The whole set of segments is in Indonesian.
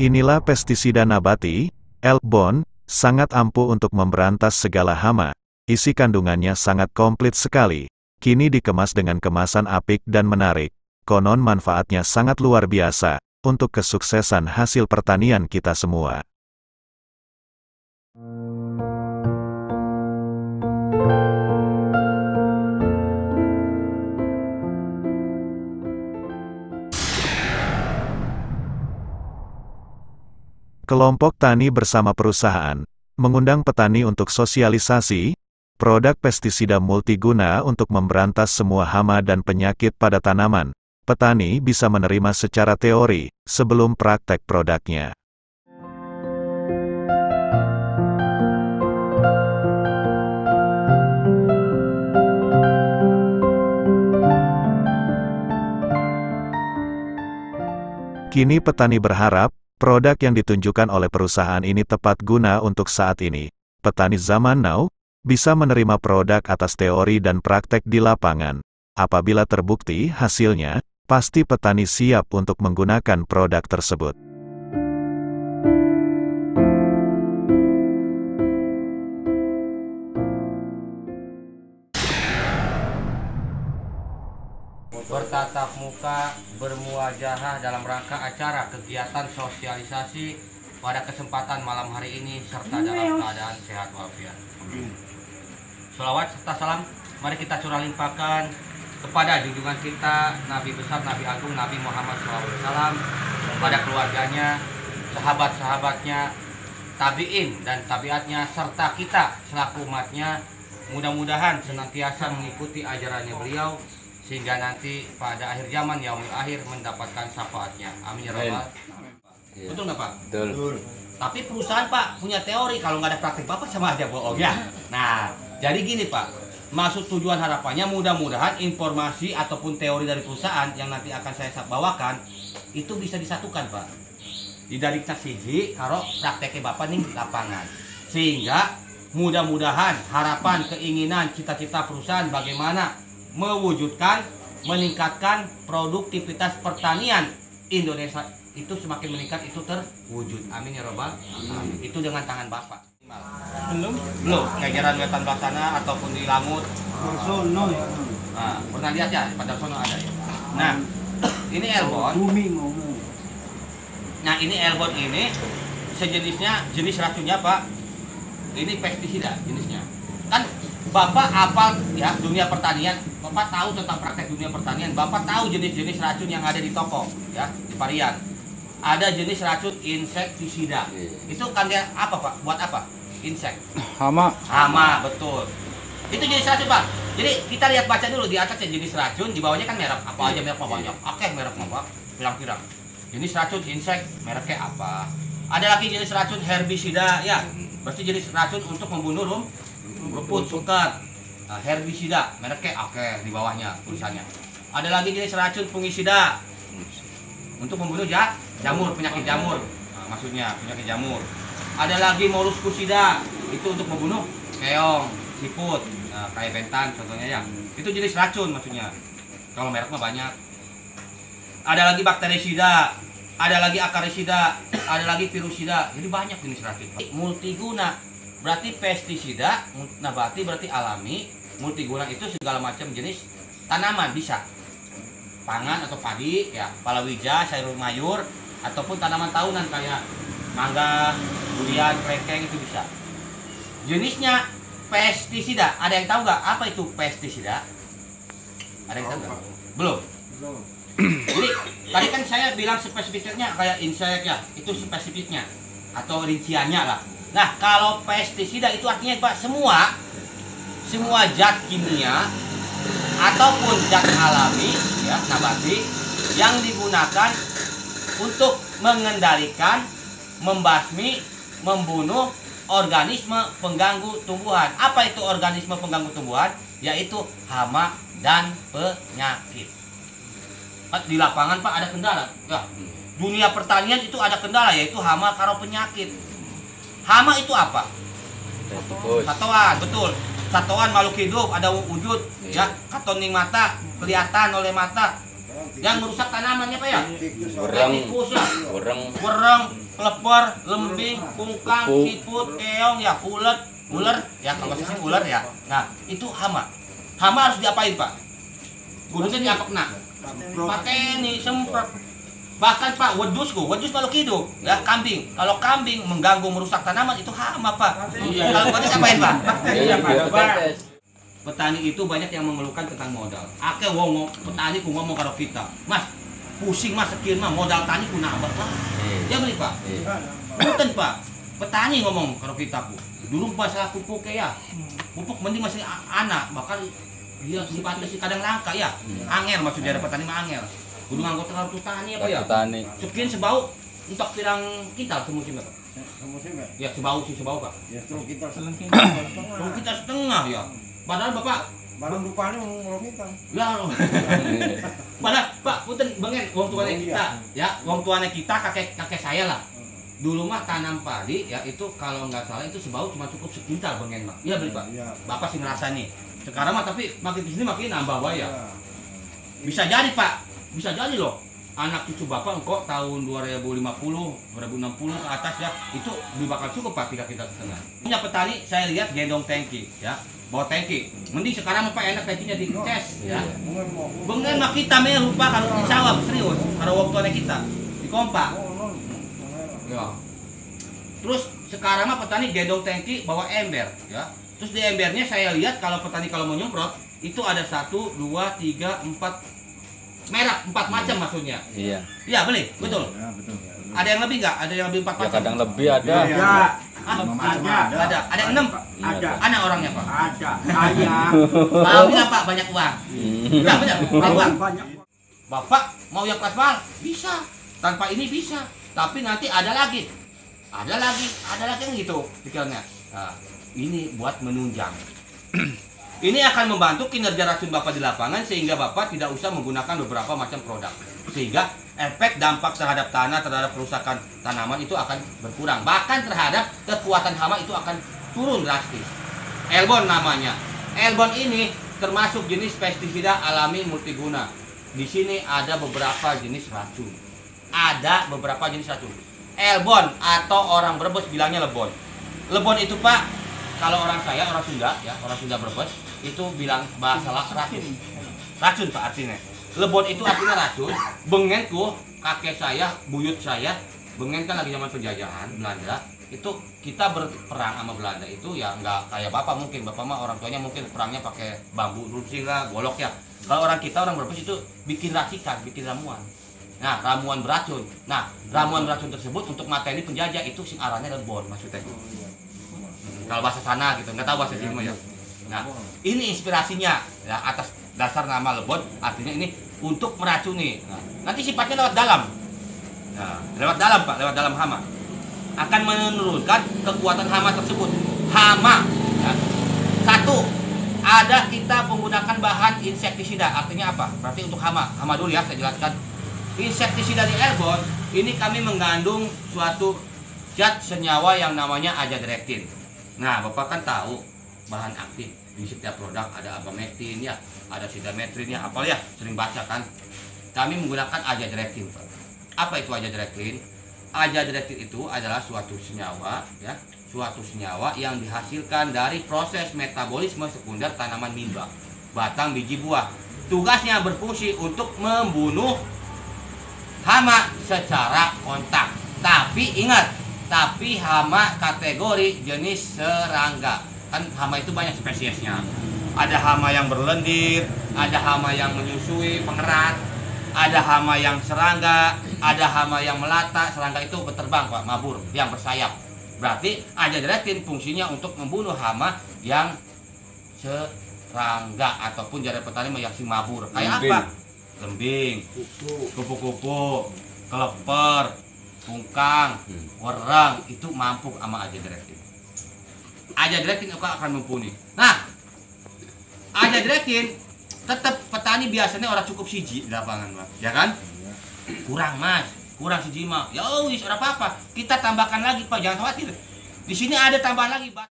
Inilah pestisida nabati, Elbon, sangat ampuh untuk memberantas segala hama. Isi kandungannya sangat komplit sekali. Kini dikemas dengan kemasan apik dan menarik. Konon manfaatnya sangat luar biasa untuk kesuksesan hasil pertanian kita semua. Kelompok tani bersama perusahaan mengundang petani untuk sosialisasi produk pestisida multiguna untuk memberantas semua hama dan penyakit pada tanaman. Petani bisa menerima secara teori sebelum praktek produknya. Kini petani berharap, produk yang ditunjukkan oleh perusahaan ini tepat guna untuk saat ini. Petani zaman now, bisa menerima produk atas teori dan praktek di lapangan. Apabila terbukti hasilnya, pasti petani siap untuk menggunakan produk tersebut. Bertatap muka bermuajahah dalam rangka acara kegiatan sosialisasi pada kesempatan malam hari ini serta dalam keadaan sehat walafiat. Salawat serta salam mari kita curah limpahkan kepada junjungan kita Nabi besar Nabi Agung Nabi Muhammad SAW kepada keluarganya, sahabat-sahabatnya, tabiin dan tabiatnya serta kita selaku umatnya. Mudah-mudahan senantiasa mengikuti ajarannya beliau sehingga nanti pada akhir zaman yaumil akhir mendapatkan syafaatnya. Amin ya rabbal. Betul nggak Pak? Betul. Tapi perusahaan Pak punya teori kalau nggak ada praktik Bapak sama aja bohong ya. Nah, jadi gini Pak, maksud tujuan harapannya mudah-mudahan informasi ataupun teori dari perusahaan yang nanti akan saya bawakan itu bisa disatukan Pak. Di dari siji kalau prakteknya Bapak nih lapangan. Sehingga mudah-mudahan harapan, keinginan, cita-cita perusahaan bagaimana mewujudkan meningkatkan produktivitas pertanian Indonesia. Itu semakin meningkat itu terwujud. Amin ya robbal amin itu dengan tangan bapak. Belum. belum. Kejaran wetan Baksana ataupun di Langut? Sono ya. nah, pernah lihat ya? Pada sono ada ya? Nah ini elbon. Nah ini elbon ini sejenisnya jenis racunnya pak. Ini pestisida jenisnya bapak apal ya dunia pertanian? Bapak tahu tentang praktek dunia pertanian? Bapak tahu jenis-jenis racun yang ada di toko ya di varian. Ada jenis racun insektisida itu kan dia apa pak? Buat apa? Insek. Hama. sama betul. Itu jenis racun pak. Jadi kita lihat baca dulu di atasnya jenis racun. Di bawahnya kan merek apa aja merek apa banyak oke merek apa? Pirang-pirang. Jenis racun insek mereknya apa? Ada lagi jenis racun herbisida ya. Berarti jenis racun untuk membunuh rum rumput sukat nah, herbisida mereknya. Oke di bawahnya tulisannya. Ada lagi jenis racun fungisida untuk membunuh ya jamur penyakit jamur. Nah, maksudnya penyakit jamur. Ada lagi moluskusida itu untuk membunuh keong siput. Nah, kayak bentan contohnya ya. Itu jenis racun maksudnya. Kalau merek mah banyak. Ada lagi bakterisida ada lagi akarisida ada lagi virusida jadi banyak jenis racun. Multiguna berarti pestisida nabati berarti alami multiguna itu segala macam jenis tanaman bisa. Pangan atau padi ya palawija sayur mayur ataupun tanaman tahunan kayak mangga durian kelengkeng itu bisa. Jenisnya pestisida ada yang tahu nggak? Apa itu pestisida? Ada yang tahu nggak? Belum. Jadi tadi kan saya bilang spesifiknya kayak insek ya itu spesifiknya atau rinciannya lah nah kalau pestisida itu artinya pak semua semua zat kimia ataupun zat alami ya nabati yang digunakan untuk mengendalikan membasmi membunuh organisme pengganggu tumbuhan. Apa itu organisme pengganggu tumbuhan? Yaitu hama dan penyakit. Pak, di lapangan pak ada kendala? Ya. Dunia pertanian itu ada kendala yaitu hama karo penyakit hama itu apa satuan betul satuan makhluk hidup ada wujud ya katoning mata kelihatan oleh mata yang merusak tanamannya pak ya Wereng. tikus lah Wereng. wereng klepor, lembing, kungkang, siput, keong, ya ulet, ular, ya kalau sini ular ya. Nah, itu hama. Hama harus diapain, Pak? Gudusnya diapa kena? Pakai ini semprot. Bahkan Pak, wedusku, wedus kalau hidup, ya kambing. Kalau kambing mengganggu merusak tanaman itu hama, Pak. Kalau wedus apain, Pak? Iya, biotetes. petani itu banyak yang mengeluhkan tentang modal. Ake wong petani ku ngomong karo kita, Mas, pusing Mas sekian mah modal tani ku nambah lah. Ya beli Pak. Iya. Bukan Pak. Petani ngomong karo kita ku. Dulu masalah pupuk ya. Pupuk mending masih anak, bahkan dia sifatnya sih kadang langka ya. Angel maksudnya ada petani mah angel. Kudu nganggo terlalu tani apa ya? Petani. Sekian sebau untuk pirang kita semusim Pak. Musim ya? Ya sebau sih sebau Pak. Justru kita selengkin. Kalau kita setengah ya. Padahal Bapak Barang rupanya mau kita. Ya. Padahal Pak, punten bengen wong tuanya kita, ya, wong tuanya kita kakek kakek saya lah. Dulu mah tanam padi ya itu kalau nggak salah itu sebau cuma cukup sekintal bengen mah. Iya beli Pak. Iya. Bapak sih ngerasa nih. Sekarang mah tapi makin ke sini makin nambah wae ya. Iya. Bisa jadi Pak, bisa jadi loh. Anak cucu Bapak engkau tahun 2050, 2060 ke atas ya, itu lebih bakal cukup Pak tiga kita setengah. Punya petani saya lihat gendong tangki ya, bawa tangki. Mending sekarang Pak enak tangkinya di cas ya. Bengen mah kita meh lupa kalau di sawah serius, kalau waktu kita di kompak. Ya. Terus sekarang mah petani gendong tangki bawa ember ya. Terus di embernya saya lihat kalau petani kalau mau nyemprot itu ada satu, dua, tiga, empat merek, empat macam maksudnya. Iya. Iya beli, betul. Ya, betul. Ada yang lebih nggak? Ada yang lebih empat Ya macam? kadang lebih ada. Iya. Ah, Macam ada. ada. Ada yang enam. Iya, Ada. Anak orangnya pak. Ada. Saya. Mau nggak pak banyak uang? Hmm. Enggak benar, banyak uang. Banyak. Bapak mau yang kelas mahal? Bisa. Tanpa ini bisa. Tapi nanti ada lagi. Ada lagi, ada lagi yang gitu pikirannya. Nah, ini buat menunjang. ini akan membantu kinerja racun Bapak di lapangan sehingga Bapak tidak usah menggunakan beberapa macam produk. Sehingga efek dampak terhadap tanah, terhadap kerusakan tanaman itu akan berkurang. Bahkan terhadap kekuatan hama itu akan turun drastis. Elbon namanya. Elbon ini termasuk jenis pestisida alami multiguna. Di sini ada beberapa jenis racun. Ada beberapa jenis racun. Elbon atau orang Brebes bilangnya lebon. Lebon itu Pak, kalau orang saya orang Sunda ya, orang Sunda Brebes itu bilang bahasa racun. Racun Pak artinya. Lebon itu artinya racun. Bengenku kakek saya, buyut saya, bengen kan lagi zaman penjajahan Belanda. Itu kita berperang sama Belanda itu ya nggak kayak bapak mungkin bapak mah orang tuanya mungkin perangnya pakai bambu runcing lah golok ya kalau orang kita orang Brebes itu bikin racikan bikin ramuan nah ramuan beracun nah ramuan beracun tersebut untuk materi penjajah itu sing arahnya lebon maksudnya Hmm, kalau bahasa sana gitu nggak tahu bahasa sini ya nah ini inspirasinya ya atas dasar nama lebon artinya ini untuk meracuni nah, nanti sifatnya lewat dalam nah, lewat dalam pak lewat dalam hama akan menurunkan kekuatan hama tersebut. Hama, ya. satu, ada kita menggunakan bahan insektisida. Artinya apa? Berarti untuk hama. Hama dulu ya, saya jelaskan. Insektisida di airborne, ini kami mengandung suatu zat senyawa yang namanya azadirachtin. Nah, Bapak kan tahu bahan aktif di setiap produk ada abamectin ya, ada sidametrin ya, apa ya, sering baca kan. Kami menggunakan azadirachtin, Pak. Apa itu azadirachtin? Azadirachtin itu adalah suatu senyawa ya, suatu senyawa yang dihasilkan dari proses metabolisme sekunder tanaman mimba, batang biji buah. Tugasnya berfungsi untuk membunuh hama secara kontak. Tapi ingat, tapi hama kategori jenis serangga. Kan hama itu banyak spesiesnya. Ada hama yang berlendir, ada hama yang menyusui pengerat, ada hama yang serangga, ada hama yang melata. Serangga itu berterbang, Pak, mabur, yang bersayap. Berarti azadirachtin fungsinya untuk membunuh hama yang serangga ataupun jadi petani yang si mabur. Kayak Lembing. apa? Lembing, kupu-kupu, keleper, kungkang, Hmm. werang itu mampu sama azadirachtin. Azadirachtin itu akan mumpuni. Nah, azadirachtin tetap petani biasanya orang cukup siji di lapangan, Mas. Ya kan? Kurang, Mas. Kurang siji mah. Ya wis ora apa-apa. Kita tambahkan lagi, Pak. Jangan khawatir. Di sini ada tambahan lagi, Pak.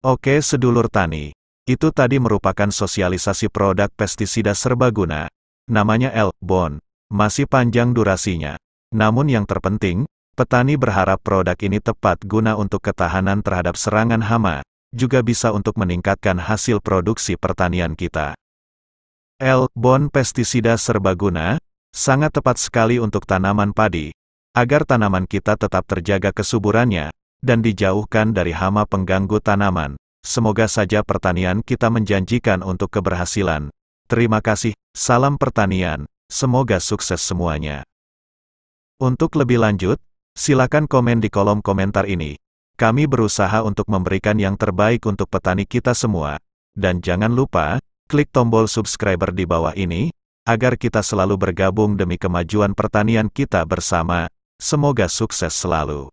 Oke sedulur tani, itu tadi merupakan sosialisasi produk pestisida serbaguna, namanya Elbon, masih panjang durasinya. Namun yang terpenting, Petani berharap produk ini tepat guna untuk ketahanan terhadap serangan hama, juga bisa untuk meningkatkan hasil produksi pertanian kita. L. Bon pestisida serbaguna, sangat tepat sekali untuk tanaman padi, agar tanaman kita tetap terjaga kesuburannya, dan dijauhkan dari hama pengganggu tanaman. Semoga saja pertanian kita menjanjikan untuk keberhasilan. Terima kasih, salam pertanian, semoga sukses semuanya. Untuk lebih lanjut, silakan komen di kolom komentar ini. Kami berusaha untuk memberikan yang terbaik untuk petani kita semua. Dan jangan lupa, klik tombol subscriber di bawah ini, agar kita selalu bergabung demi kemajuan pertanian kita bersama. Semoga sukses selalu.